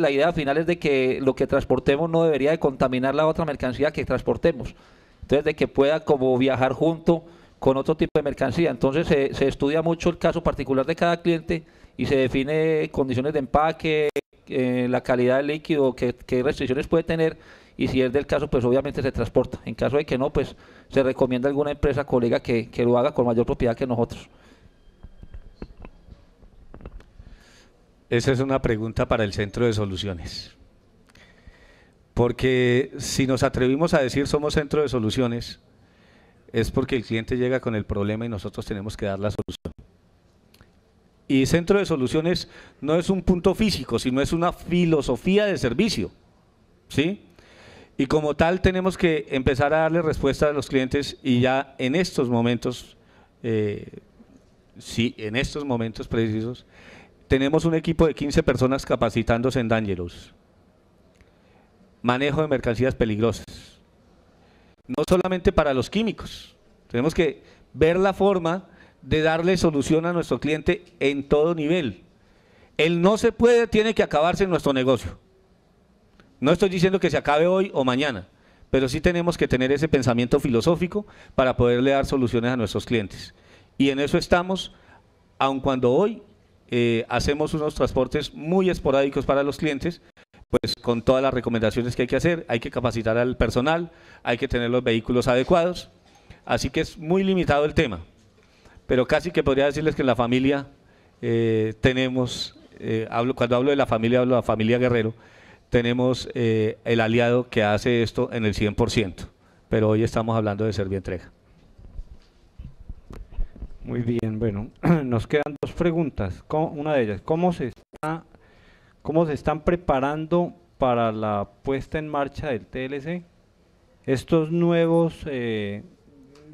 la idea final es de que lo que transportemos no debería de contaminar la otra mercancía que transportemos. Entonces, de que pueda como viajar junto con otro tipo de mercancía. Entonces, se, se estudia mucho el caso particular de cada cliente y se define condiciones de empaque, eh, la calidad del líquido, qué, qué restricciones puede tener y si es del caso, pues obviamente se transporta. En caso de que no, pues se recomienda a alguna empresa colega que, que lo haga con mayor propiedad que nosotros. Esa es una pregunta para el Centro de Soluciones. Porque si nos atrevimos a decir somos Centro de Soluciones, es porque el cliente llega con el problema y nosotros tenemos que dar la solución. Y Centro de Soluciones no es un punto físico, sino es una filosofía de servicio. ¿Sí? Y como tal tenemos que empezar a darle respuesta a los clientes y ya en estos momentos, eh, sí, en estos momentos precisos, tenemos un equipo de 15 personas capacitándose en Dangerous. Manejo de mercancías peligrosas. No solamente para los químicos. Tenemos que ver la forma de darle solución a nuestro cliente en todo nivel. El no se puede tiene que acabarse en nuestro negocio. No estoy diciendo que se acabe hoy o mañana, pero sí tenemos que tener ese pensamiento filosófico para poderle dar soluciones a nuestros clientes. Y en eso estamos, aun cuando hoy eh, hacemos unos transportes muy esporádicos para los clientes, pues con todas las recomendaciones que hay que hacer, hay que capacitar al personal, hay que tener los vehículos adecuados, así que es muy limitado el tema. Pero casi que podría decirles que en la familia eh, tenemos, eh, cuando hablo de la familia, hablo de la familia Guerrero, tenemos el aliado que hace esto en el 100%, pero hoy estamos hablando de Servientrega. Muy bien, bueno, nos quedan dos preguntas. Una de ellas, ¿cómo se, está, ¿cómo se están preparando para la puesta en marcha del TLC? ¿Estos nuevos eh,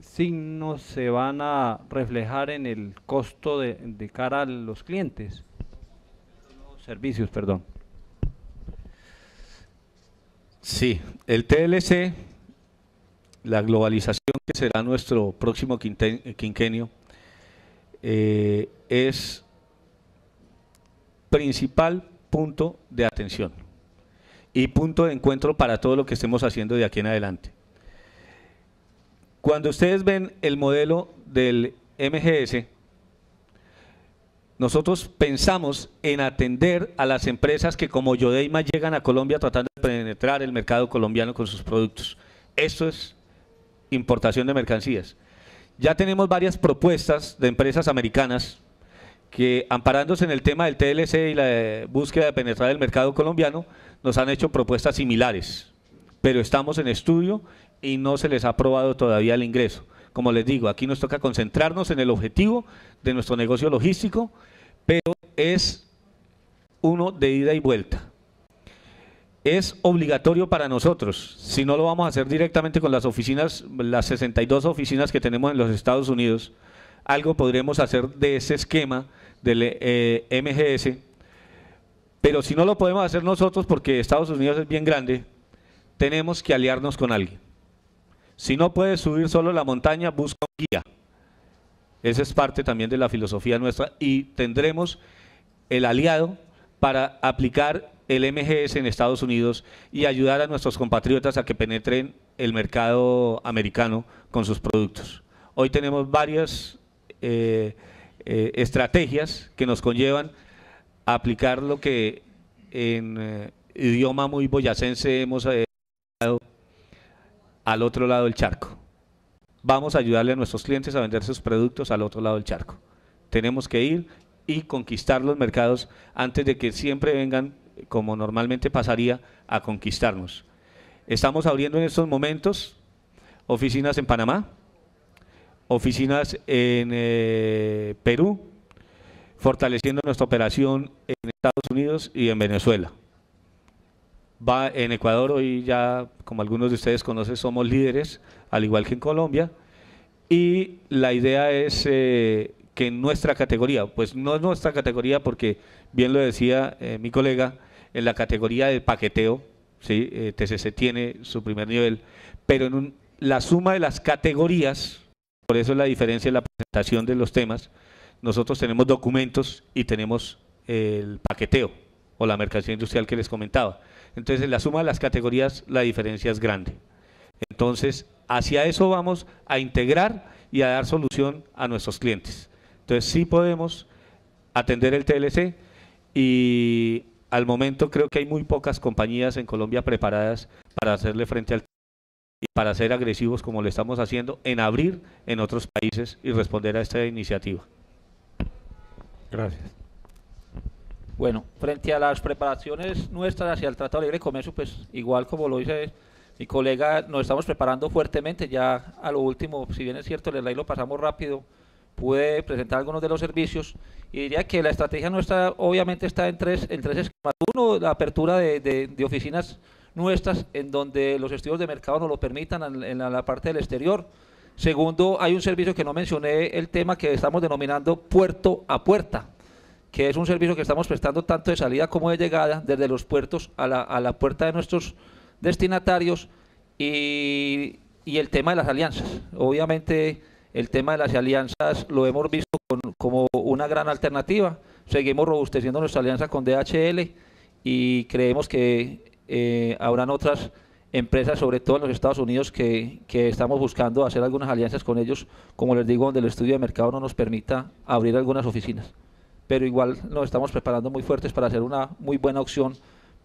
signos se van a reflejar en el costo de, cara a los clientes? Servicios, perdón. Sí, el TLC, la globalización que será nuestro próximo quinquenio, eh, es principal punto de atención y punto de encuentro para todo lo que estemos haciendo de aquí en adelante. Cuando ustedes ven el modelo del MGS, nosotros pensamos en atender a las empresas que como Yodeima llegan a Colombia tratando de penetrar el mercado colombiano con sus productos. Eso es importación de mercancías. Ya tenemos varias propuestas de empresas americanas que, amparándose en el tema del TLC y la búsqueda de penetrar el mercado colombiano, nos han hecho propuestas similares, pero estamos en estudio y no se les ha aprobado todavía el ingreso. Como les digo, aquí nos toca concentrarnos en el objetivo de nuestro negocio logístico, pero es uno de ida y vuelta es obligatorio para nosotros. Si no lo vamos a hacer directamente con las oficinas, las 62 oficinas que tenemos en los Estados Unidos, algo podremos hacer de ese esquema del eh, MGS. Pero si no lo podemos hacer nosotros porque Estados Unidos es bien grande, tenemos que aliarnos con alguien. Si no puedes subir solo la montaña, busca un guía. Esa es parte también de la filosofía nuestra y tendremos el aliado para aplicar el MGS en Estados Unidos y ayudar a nuestros compatriotas a que penetren el mercado americano con sus productos. Hoy tenemos varias eh, eh, estrategias que nos conllevan a aplicar lo que en eh, idioma muy boyacense hemos dado al otro lado del charco. Vamos a ayudarle a nuestros clientes a vender sus productos al otro lado del charco. Tenemos que ir y conquistar los mercados antes de que siempre vengan como normalmente pasaría, a conquistarnos. Estamos abriendo en estos momentos oficinas en Panamá, oficinas en eh, Perú, fortaleciendo nuestra operación en Estados Unidos y en Venezuela. Va en Ecuador, hoy ya, como algunos de ustedes conocen, somos líderes, al igual que en Colombia, y la idea es eh, que en nuestra categoría, pues no es nuestra categoría porque, bien lo decía eh, mi colega, en la categoría de paqueteo, ¿sí? Eh, TCC tiene su primer nivel, pero en la suma de las categorías, por eso es la diferencia en la presentación de los temas, nosotros tenemos documentos y tenemos el paqueteo. o la mercancía industrial que les comentaba. Entonces, en la suma de las categorías, la diferencia es grande. Entonces, hacia eso vamos a integrar y a dar solución a nuestros clientes. Entonces, sí podemos atender el TLC y al momento creo que hay muy pocas compañías en Colombia preparadas para hacerle frente al y para ser agresivos como lo estamos haciendo en abrir en otros países y responder a esta iniciativa. Gracias. Bueno, frente a las preparaciones nuestras hacia el Tratado de Libre Comercio, pues igual como lo dice mi colega, nos estamos preparando fuertemente. Ya a lo último, si bien es cierto, el slide lo pasamos rápido, pude presentar algunos de los servicios y diría que la estrategia nuestra obviamente está en tres, en tres esquemas. Uno, la apertura de, de, oficinas nuestras en donde los estudios de mercado nos lo permitan en, en la, la parte del exterior. Segundo, hay un servicio que no mencioné, el tema que estamos denominando puerto a puerta que es un servicio que estamos prestando tanto de salida como de llegada, desde los puertos a la, a la puerta de nuestros destinatarios y, y, el tema de las alianzas. Obviamente el tema de las alianzas lo hemos visto como una gran alternativa. Seguimos robusteciendo nuestra alianza con DHL y creemos que eh, habrán otras empresas, sobre todo en los Estados Unidos, que, que, estamos buscando hacer algunas alianzas con ellos, como les digo, donde el estudio de mercado no nos permita abrir algunas oficinas pero igual nos estamos preparando muy fuertes para hacer una muy buena opción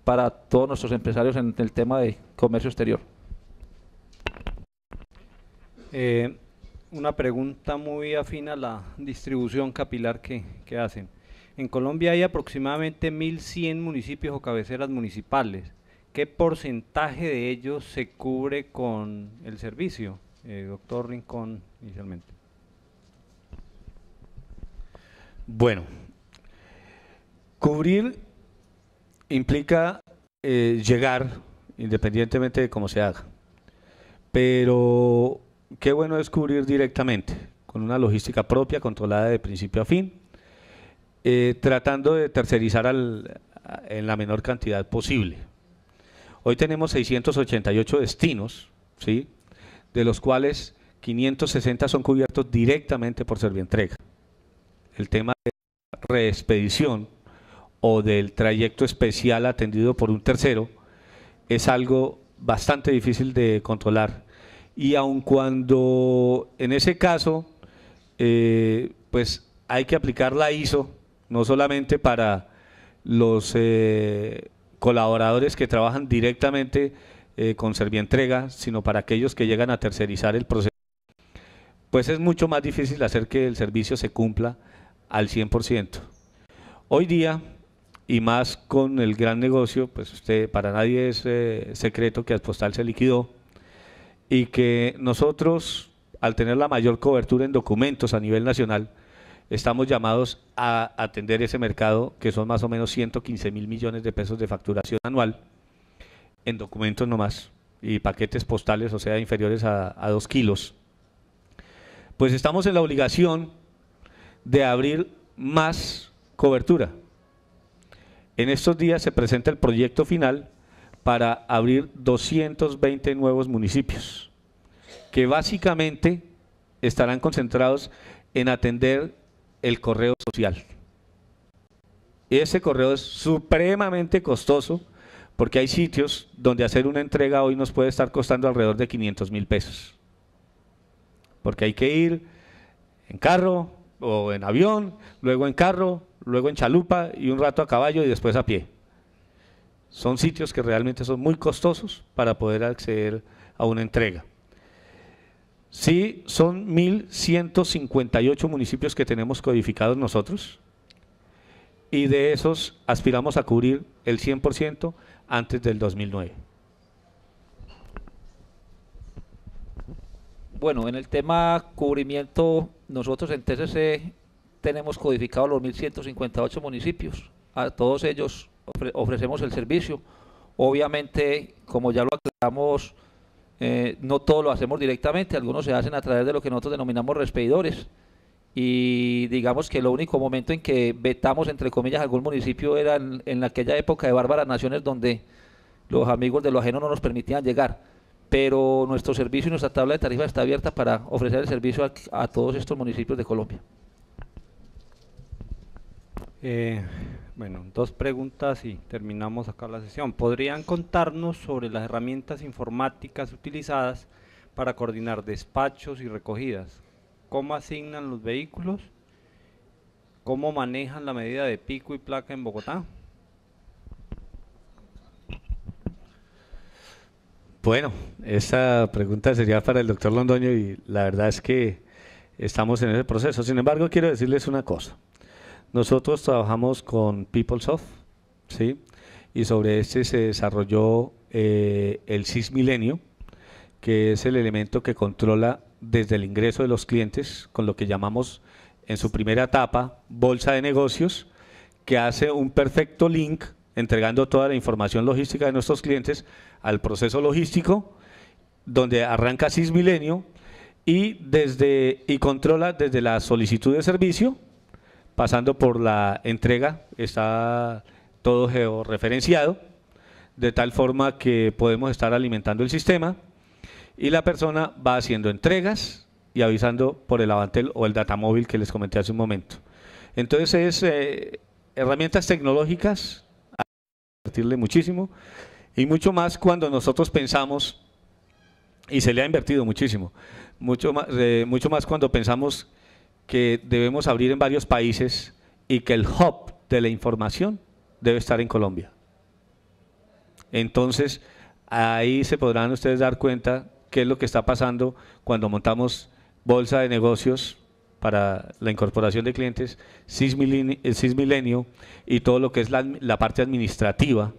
para todos nuestros empresarios en el tema de comercio exterior. Eh, una pregunta muy afín a la distribución capilar que, que hacen. En Colombia hay aproximadamente 1.100 municipios o cabeceras municipales. ¿Qué porcentaje de ellos se cubre con el servicio? Eh, doctor Rincón, inicialmente. Bueno, Cubrir implica eh, llegar, independientemente de cómo se haga. Pero qué bueno es cubrir directamente, con una logística propia, controlada de principio a fin, eh, tratando de tercerizar al, en la menor cantidad posible. Hoy tenemos 688 destinos, ¿sí? de los cuales 560 son cubiertos directamente por Servientrega. El tema de reexpedición o del trayecto especial atendido por un tercero es algo bastante difícil de controlar. Y aun cuando en ese caso, eh, pues hay que aplicar la ISO, no solamente para los eh, colaboradores que trabajan directamente eh, con Servientrega, sino para aquellos que llegan a tercerizar el proceso, pues es mucho más difícil hacer que el servicio se cumpla al 100%. Hoy día y más con el gran negocio, pues usted, para nadie es secreto que Postal se liquidó y que nosotros, al tener la mayor cobertura en documentos a nivel nacional, estamos llamados a atender ese mercado, que son más o menos 115 mil millones de pesos de facturación anual, en documentos nomás, y paquetes postales, o sea, inferiores a, a dos kilos. Pues estamos en la obligación de abrir más cobertura en estos días se presenta el proyecto final para abrir 220 nuevos municipios, que básicamente estarán concentrados en atender el correo social. Ese correo es supremamente costoso porque hay sitios donde hacer una entrega hoy nos puede estar costando alrededor de 500 mil pesos. Porque hay que ir en carro o en avión, luego en carro, luego en chalupa y un rato a caballo y después a pie. Son sitios que realmente son muy costosos para poder acceder a una entrega. Sí, son 1.158 municipios que tenemos codificados nosotros y de esos aspiramos a cubrir el 100% antes del 2009. Bueno, en el tema cubrimiento, nosotros en TCC tenemos codificados los 1.158 municipios. A todos ellos ofrecemos el servicio. Obviamente, como ya lo aclaramos, eh, no todo lo hacemos directamente, algunos se hacen a través de lo que nosotros denominamos respedidores. Y digamos que el único momento en que vetamos, entre comillas, algún municipio era en, en aquella época de bárbaras naciones donde los amigos de lo ajeno no nos permitían llegar. Pero nuestro servicio y nuestra tabla de tarifas está abierta para ofrecer el servicio a todos estos municipios de Colombia. Eh, bueno, dos preguntas y terminamos acá la sesión. ¿Podrían contarnos sobre las herramientas informáticas utilizadas para coordinar despachos y recogidas? ¿Cómo asignan los vehículos? ¿Cómo manejan la medida de pico y placa en Bogotá? Bueno, esa pregunta sería para el doctor Londoño y la verdad es que estamos en ese proceso. Sin embargo, quiero decirles una cosa. Nosotros trabajamos con PeopleSoft, ¿sí? Y sobre este se desarrolló eh, el SIS Milenio, que es el elemento que controla desde el ingreso de los clientes con lo que llamamos en su primera etapa bolsa de negocios, que hace un perfecto link entregando toda la información logística de nuestros clientes al proceso logístico, donde arranca SIS Milenio y, desde, y controla desde la solicitud de servicio pasando por la entrega, está todo georreferenciado, de tal forma que podemos estar alimentando el sistema y la persona va haciendo entregas y avisando por el Avantel o el datamóvil que les comenté hace un momento. Entonces es eh, herramientas tecnológicas, a invertirle muchísimo y mucho más cuando nosotros pensamos, y se le ha invertido muchísimo, mucho más, eh, mucho más cuando pensamos que debemos abrir en varios países y que el hub de la información debe estar en Colombia. Entonces, ahí se podrán ustedes dar cuenta qué es lo que está pasando cuando montamos bolsa de negocios para la incorporación de clientes, SIS Milenio y todo lo que es la, parte administrativa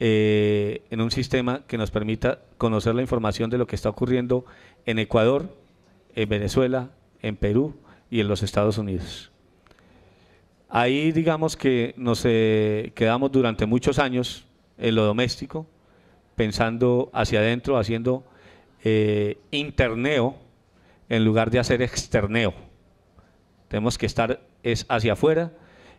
eh, en un sistema que nos permita conocer la información de lo que está ocurriendo en Ecuador, en Venezuela, en Perú y en los Estados Unidos. Ahí digamos que nos eh, quedamos durante muchos años en lo doméstico, pensando hacia adentro, haciendo eh, interneo en lugar de hacer externeo. Tenemos que estar es hacia afuera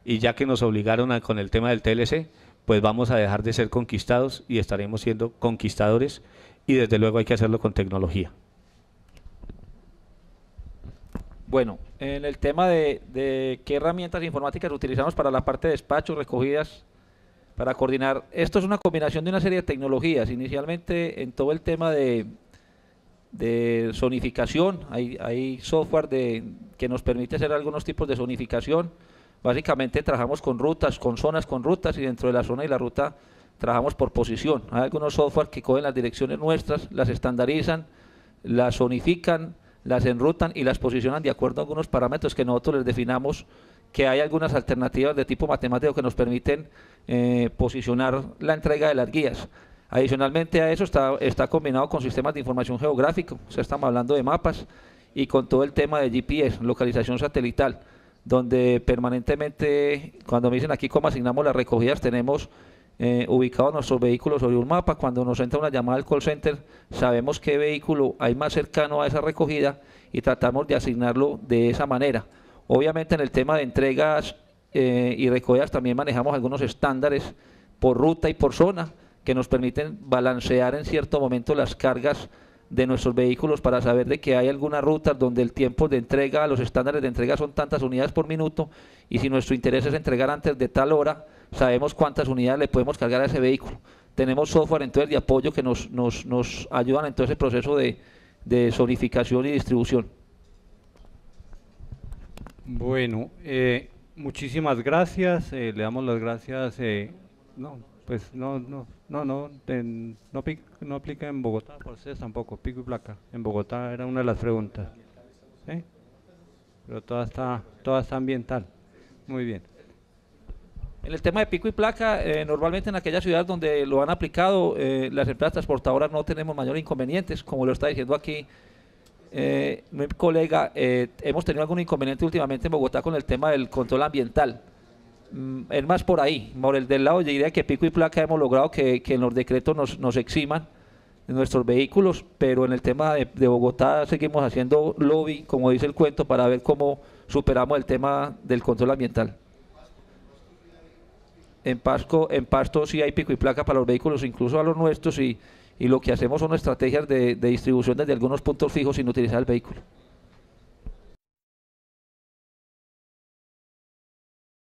y ya que nos obligaron con el tema del TLC, pues vamos a dejar de ser conquistados y estaremos siendo conquistadores y desde luego hay que hacerlo con tecnología. Bueno, en el tema de, qué herramientas informáticas utilizamos para la parte de despacho, recogidas, para coordinar, esto es una combinación de una serie de tecnologías. Inicialmente en todo el tema de, de zonificación, hay, software de, que nos permite hacer algunos tipos de zonificación. Básicamente trabajamos con rutas, con zonas con rutas y dentro de la zona y la ruta trabajamos por posición. Hay algunos software que cogen las direcciones nuestras, las estandarizan, las zonifican, las enrutan y las posicionan de acuerdo a algunos parámetros que nosotros les definamos que hay algunas alternativas de tipo matemático que nos permiten eh, posicionar la entrega de las guías. Adicionalmente a eso está, está combinado con sistemas de información geográfico, o estamos hablando de mapas y con todo el tema de GPS, localización satelital, donde permanentemente, cuando me dicen aquí cómo asignamos las recogidas, tenemos eh, ubicados nuestros vehículos sobre un mapa. Cuando nos entra una llamada al call center, sabemos qué vehículo hay más cercano a esa recogida y tratamos de asignarlo de esa manera. Obviamente en el tema de entregas eh, y recogidas también manejamos algunos estándares por ruta y por zona que nos permiten balancear en cierto momento las cargas de nuestros vehículos para saber de que hay algunas rutas donde el tiempo de entrega, los estándares de entrega son tantas unidades por minuto y si nuestro interés es entregar antes de tal hora, sabemos cuántas unidades le podemos cargar a ese vehículo. Tenemos software entonces de apoyo que nos, nos, nos ayudan en todo ese proceso de, de zonificación y distribución. Bueno, eh, muchísimas gracias. Eh, le damos las gracias. Eh, no, pues no, no, no, no, no, no, aplica en Bogotá, por ustedes tampoco, pico y placa. En Bogotá era una de las preguntas. Pero toda está, toda está ambiental. Muy bien. En el tema de pico y placa, eh, normalmente en aquellas ciudades donde lo han aplicado, eh, las empresas transportadoras no tenemos mayores inconvenientes, como lo está diciendo aquí eh, mi colega, hemos tenido algún inconveniente últimamente en Bogotá con el tema del control ambiental. Mm, es más por ahí, por el del lado, yo diría que pico y placa hemos logrado que, en los decretos nos, eximan nuestros vehículos, pero en el tema de, Bogotá seguimos haciendo lobby, como dice el cuento, para ver cómo superamos el tema del control ambiental. En, Pasco, en Pasto sí hay pico y placa para los vehículos, incluso a los nuestros, y, y lo que hacemos son estrategias de, de distribución desde algunos puntos fijos sin utilizar el vehículo.